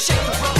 shake the room.